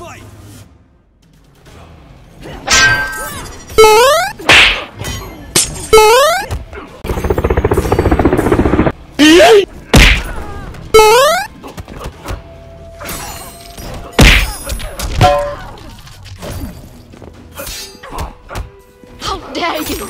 fight! How dare you!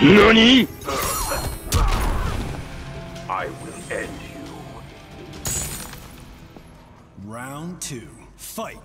NANI?! I will end you. Round two, fight!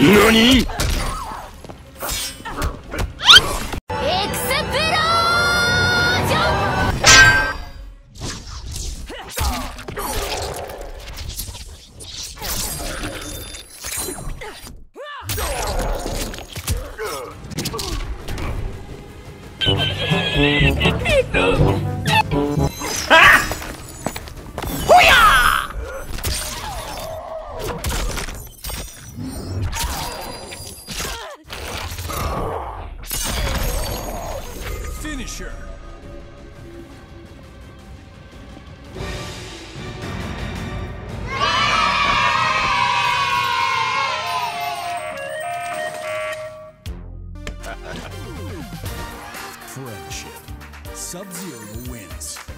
NANI?! Explosion! Finisher! Friendship. Sub-Zero wins.